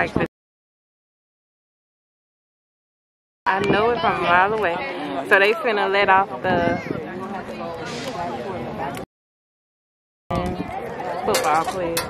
like the I know it from a mile away. So they finna let off the football players.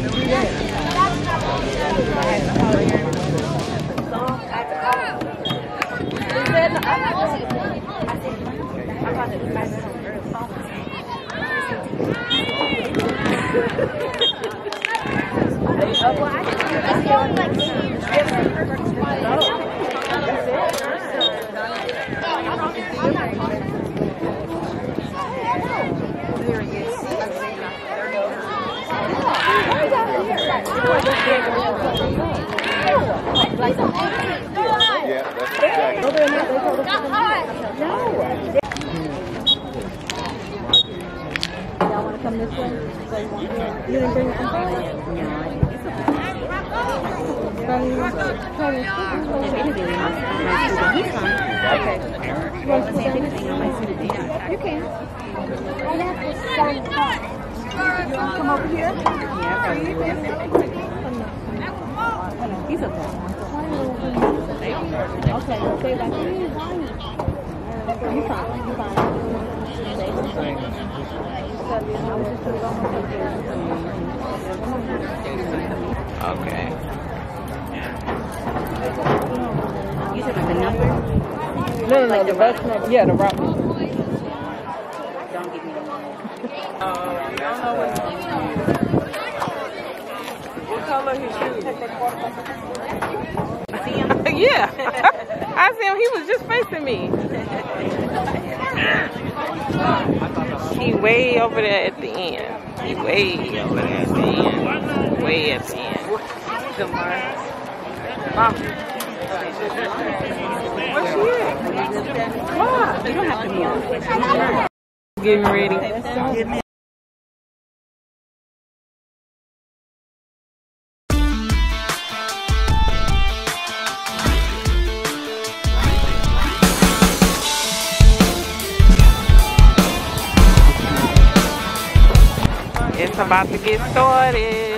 Them by the way you do that. Y'all want to come this way? You didn't You can. Come over here. Okay. You said the number? No, no, no, the bus. Yeah, the route. yeah. I see him. He was just facing me. He way over there at the end. He way over there at the end. Way at the end. Mom. Where she at? Why? You don't have to move. Getting ready. about to get started.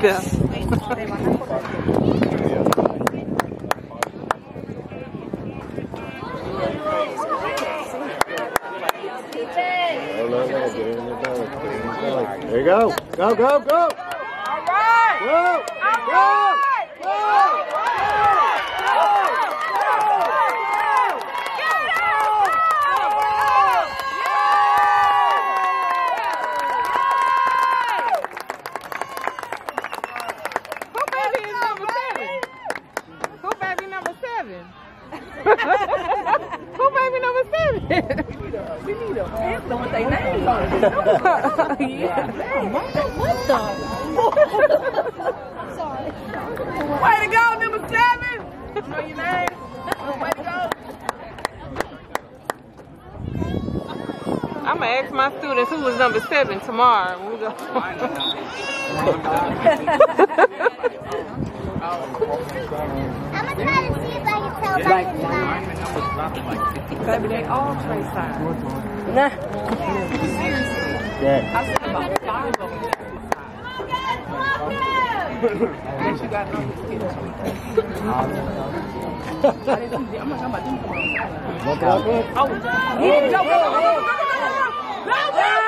Yeah. I'm gonna ask my students who was number seven tomorrow. when we go. I'm gonna try to see if I can tell by the sign. Baby, they all trade signs. Yeah. I said about five of them. Unless you got numbers kids. I didn't see I'm like, I'm about to come on. Look out. Oh, yeah, go, go, Bravo!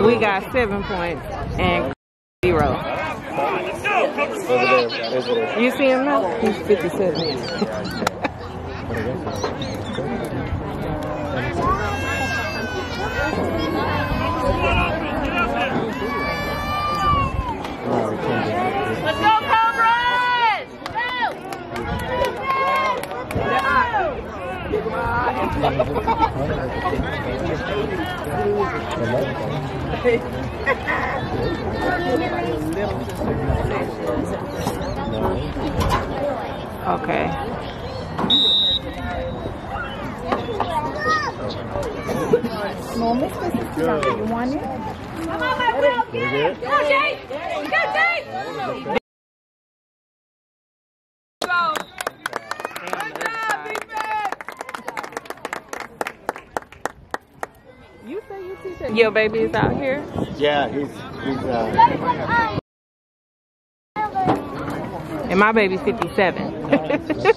We got seven points and zero. Over there, over there. You see him now? He's 57. Okay. You want it? Come on, my. Get it. Go, Go, Yo, baby is out here? Yeah, he's, he's uh... And my baby's 57. nice, nice.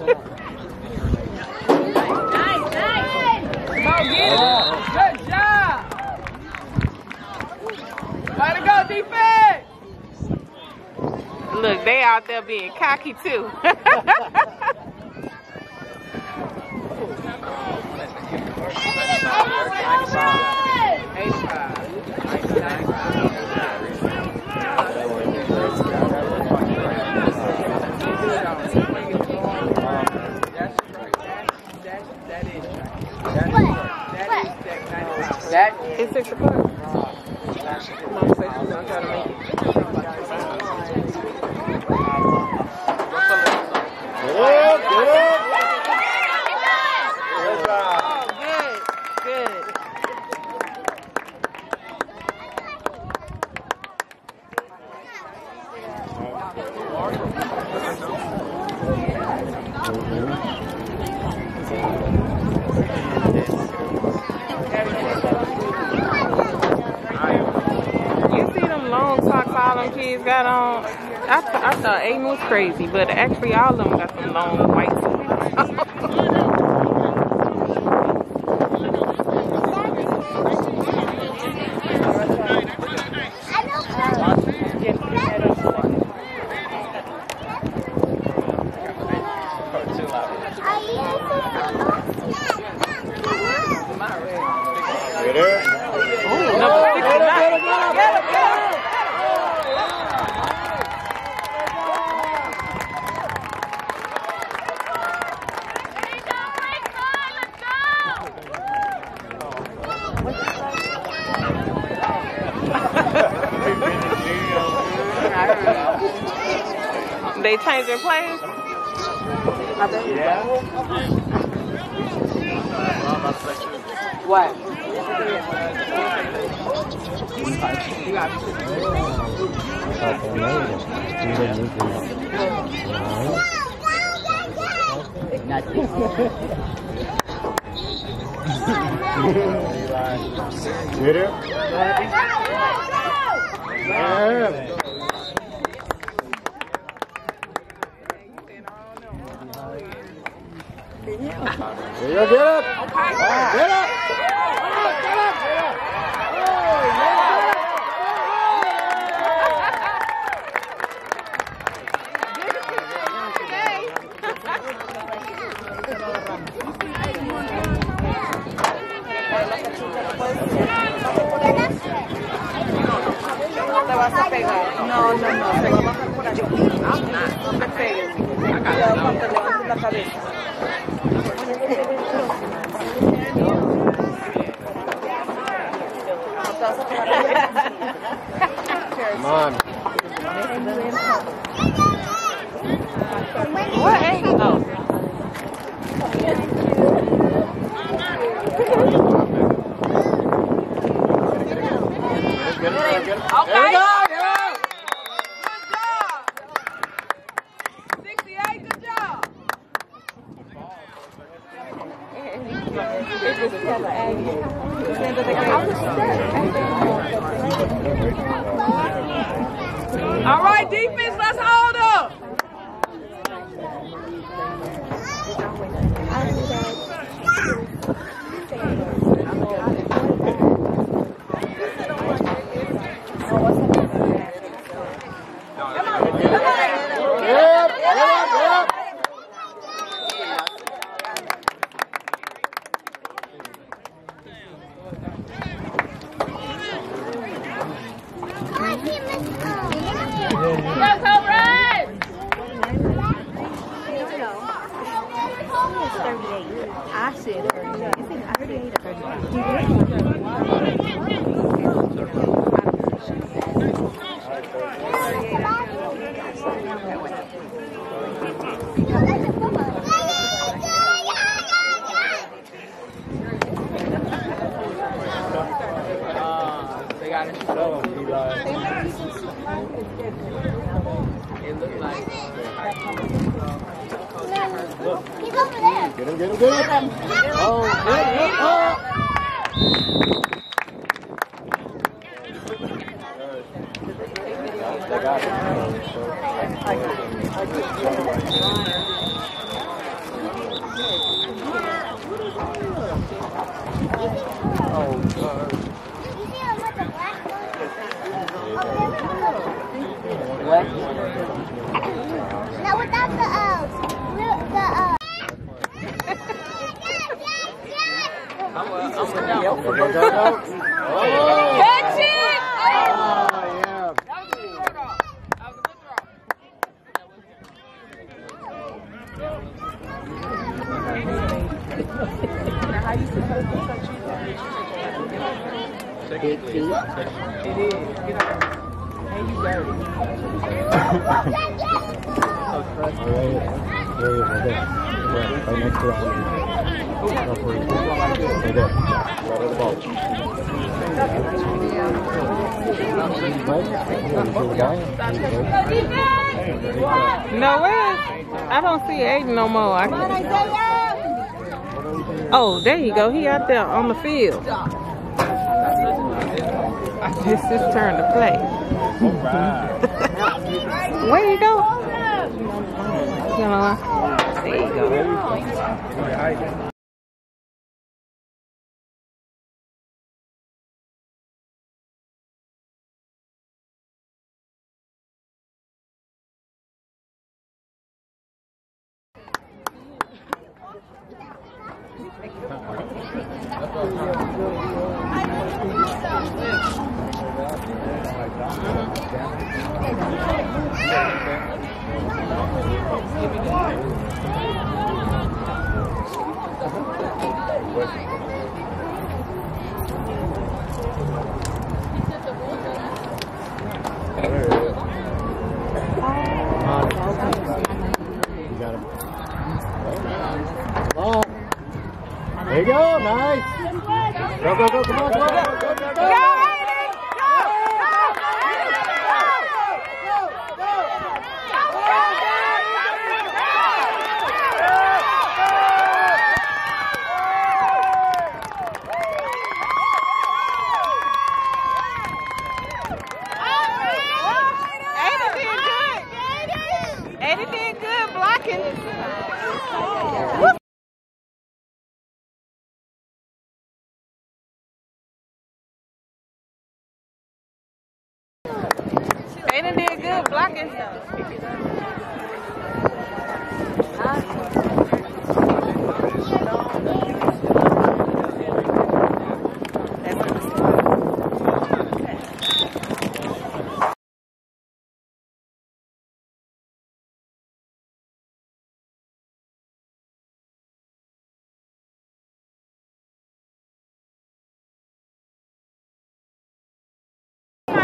Go get it. Good job. Let it go, defense. Look, they out there being cocky too. That is six o'clock. I'm trying to make it. long socks all them kids got on. I, th I thought Ayden was crazy, but actually all of them got some long white socks. Get it? Yeah. There you get up! Get up! All right, defense, let's hold. đứng dưới đứng dưới. Oh, oh, oh. Right. There he is, right there. Right, right next to. Go. Right there. Right at the ball. Right? You see the guy? No, where is? I don't see Ayden no more. I oh, there you go. He out there on the field. It's his turn to play. Where you go? Know, there you go. Nice. Go, go, go. Come on, go,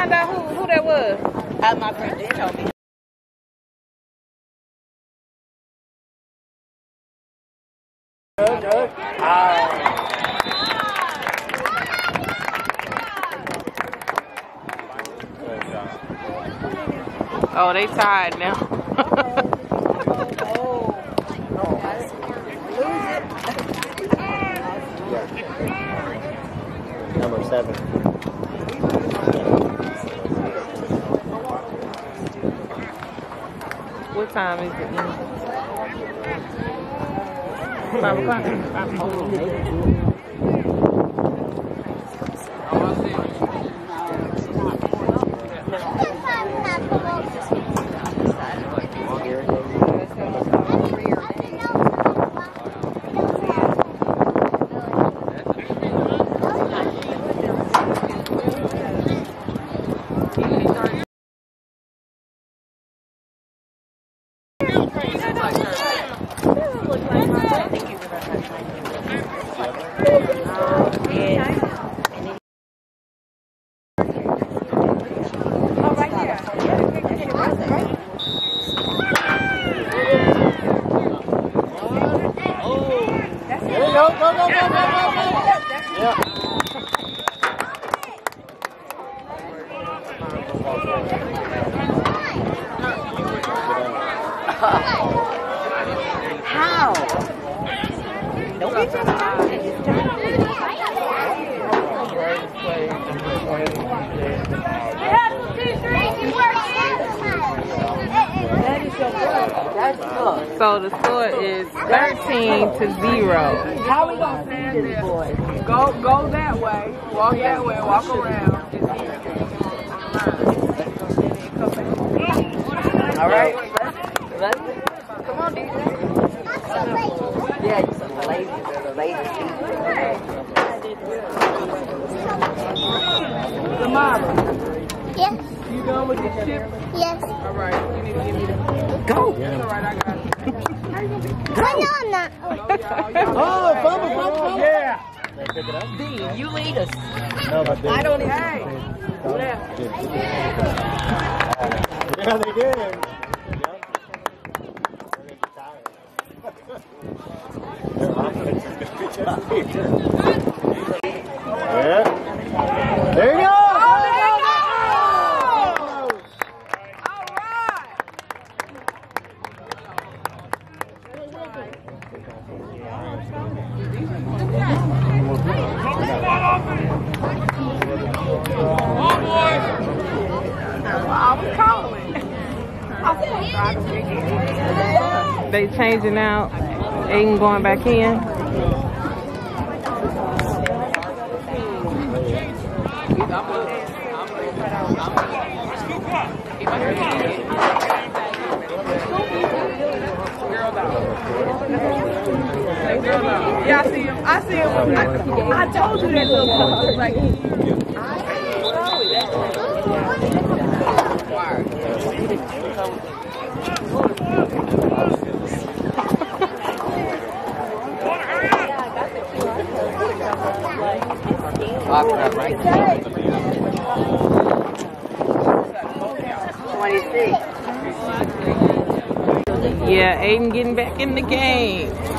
Find out who, who that was. Uh, my friend did tell me. Good, good. Oh, they tired now. Number seven. What time is it? Five o'clock. There you go. Go, go, go, go, go, go. Yeah. How? Don't be so. It's time. That is your brother. So the score is 13 to 0. How we gonna see this boy? Go go that way. Walk that way. Walk around. All right. Let's, let's, come on, DJ. Yeah, you some ladies. The ladies. Lamara, Yes. you done with the chip? Yes. All right, you need to give me the. Go. All right, I got it. I know I'm not. Oh, fumble, fumble, fumble. Yeah. They pick it up? D, you lead us. No, but they, I don't even. Hey. yeah, they did. There you go. They changing out. Ayden going back in. Yeah, I see him. I see him. I, I told you that little boy was like, Twenty-six. Yeah, Ayden getting back in the game.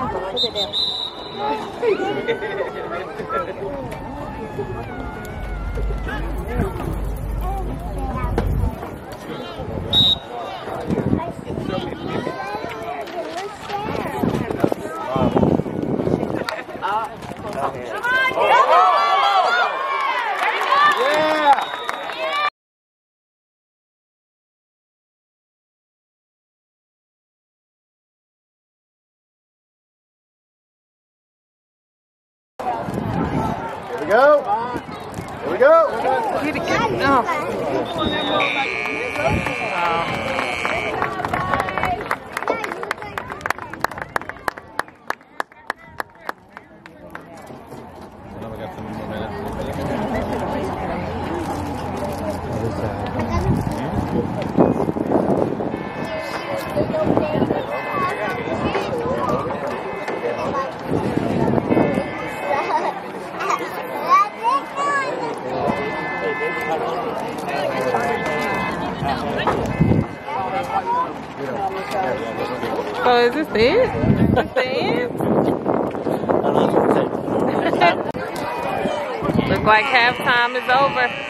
We go. Here we go. So is this it? This the end? Look like halftime is over.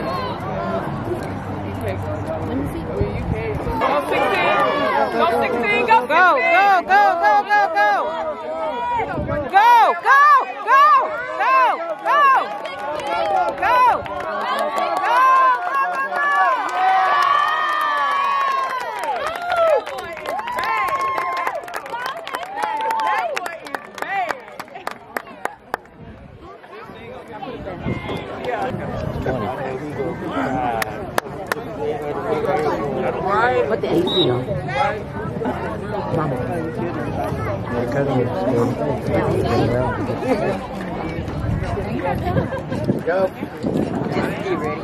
Get around. Go. Just be ready.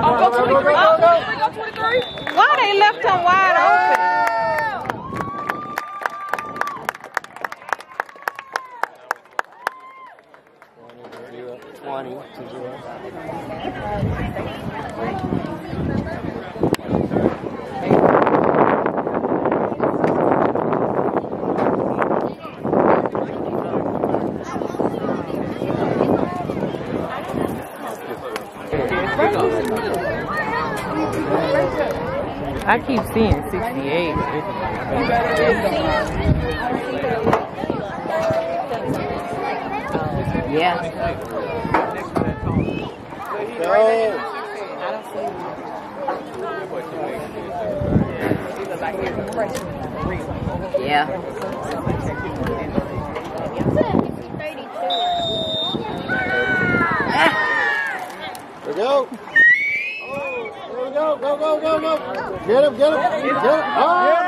Oh, go 23. Go Why they left him wide open? Twenty to zero. I keep seeing 68. Yeah. Go. Yeah. Get him, get him. Get him. Oh,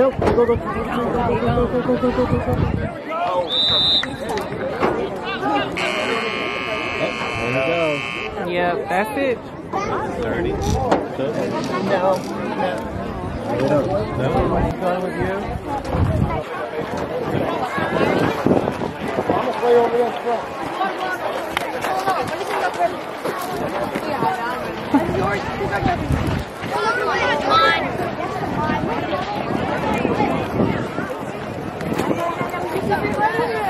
Go, go, go, go, go, go, go, go, go, go, go, go, go. There you go. Yep, that's it. No, no. No, what's going with you? Almost way over there front. Happy birthday!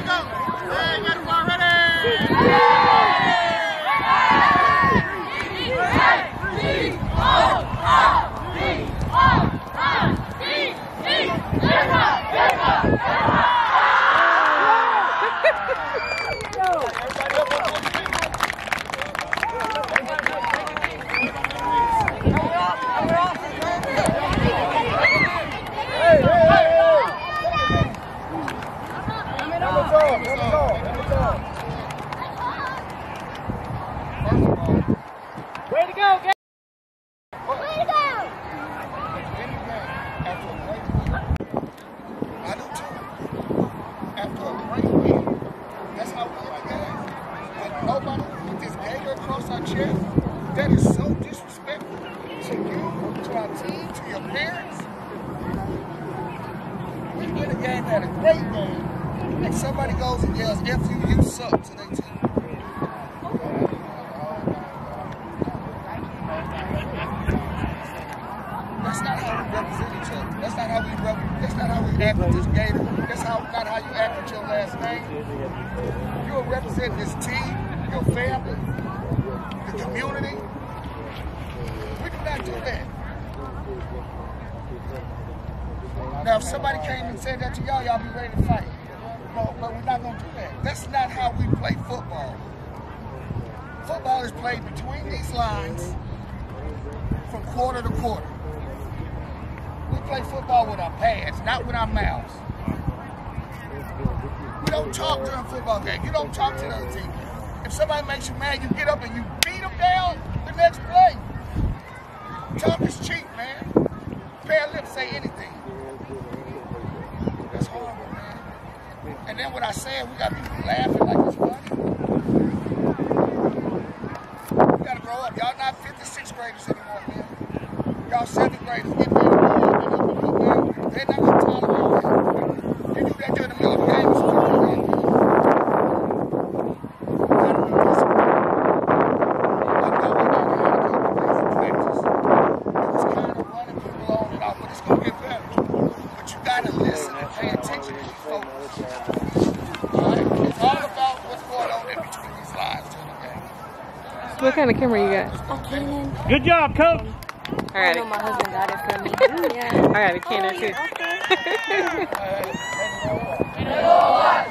Act with this gator. That's how not how you act with your last name. You will represent this team, your family, the community. We do not do that. Now if somebody came and said that to y'all, y'all be ready to fight. No, but we're not gonna do that. That's not how we play football. Football is played between these lines from quarter to quarter. We play football with our pads, not with our mouths. We don't talk during football game. You don't talk to the other team. If somebody makes you mad, you get up and you beat them down the next play. Talk is cheap, man. Of lips say anything. That's horrible, man. And then when I say it, we got people laughing like it's funny. You gotta grow up. Y'all not 56 graders anymore, man. Y'all seventh graders. Get ready to grow up and up and do that. They're not gonna tolerate that. You do that during the middle of the game, it's gonna be that. You gotta be disciplined. I know we got a lot of good plays in practice. It was kind of running people on and off, but it's gonna get better. But you gotta listen and pay attention and be focused. All right? It's all about what's going on in between these lines during the game. What kind of camera you got? Good job, coach. I got know my husband got it for me. yeah. Oh, I got a Canon too. Gators